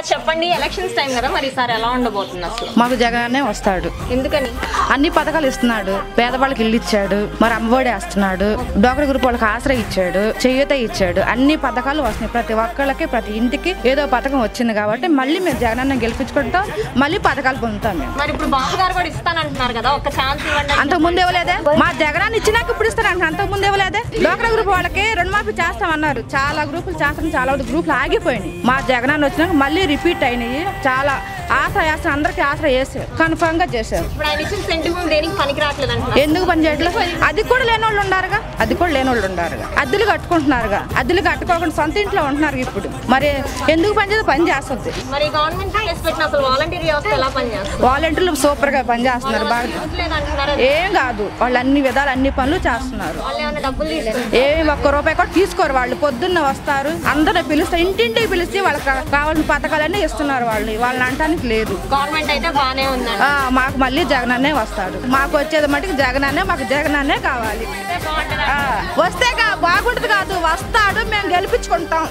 ఇంకా చెప్పండి elections time కదా మరి ఈసారి ఎలా ఉండబోతుంది అసలు? మాకు జగనే వస్తాడు. ఎందుకని? అన్ని పథకాలు ఇస్తున్నాడు. పేదవాళ్ళకి ఇల్లు ఇచ్చాడు. మరి అమ్మఒడి వేస్తున్నాడు. డోకర గ్రూప్ వాళ్ళకి ఆశ్రయ ఇచ్చాడు. చేయూత ఇచ్చాడు. అన్ని పథకాలు వస్తున్నాయి. ప్రతి ఒక్కళ్ళకి ప్రతి ఇంటికి ఏదో పథకం వచ్చింది కాబట్టి మళ్ళీ మేము జగనన్న గెలిపించుకుంటాం. మళ్ళీ పథకాలు పొందుతాం మేము. మరి ఇప్పుడు బాబు గారు కూడా ఇస్తానంటున్నారు కదా ఒక ఛాన్స్ ఇవ్వండి అంతకు ముందు ఇవ్వలేదే? మా జగనాన్ని ఇచ్చినాక ఇప్పుడు ఇస్తారంట అంతకు ముందు ఇవ్వలేదే? డోకరా గ్రూప్ వాళ్ళకి రుణమాఫీ చేస్తామన్నారు. చాలా గ్రూపులు చేస్తాం. చాలా గ్రూపులు ఆగిపోయినాయి. మా జగనాన్ని వచ్చినాక మళ్ళీ రిపీట్ అయినాయి చాలా ఆశ ఆశ అందరికి ఆశ వేసారు కన్ఫర్మ్గా చేశారు ఎందుకు పని చేయట్లేదు? అది కూడా లేని వాళ్ళు ఉండారుగా? అది కూడా లేని వాళ్ళు ఉండారుగా. అద్దెలు కట్టుకుంటున్నారుగా. అద్దెలు కట్టుకోకుండా సొంత ఇంట్లో ఉంటున్నారు ఇప్పుడు. మరి ఎందుకు పని చేస్తే పని చేస్తుంది? వాలంటీర్లు సూపర్గా పని చేస్తున్నారు బాగా ఏం కాదు వాళ్ళు అన్ని విధాలు అన్ని పనులు చేస్తున్నారు. ఏమి ఒక్క రూపాయి కూడా తీసుకోరు వాళ్ళు. పొద్దున్న వస్తారు అందరూ పిలుస్తారు ఇంటింటికి పిలిచి వాళ్ళకి కావాల్సిన పథకాలన్నీ ఇస్తున్నారు వాళ్ళు. వాళ్ళని అంటానికి లేదు. గవర్నమెంట్ అయితే బాగానే ఉందండి. ఆ, మాకు మళ్ళీ జగనన్నే వస్తాడు. మాకు వచ్చేది మటుకు జగనన్నే మాకు జగనన్నే కావాలి. వస్తే కా- బాగుంటుంది కాదు వస్తాడు మేము గెలిపించుకుంటాం.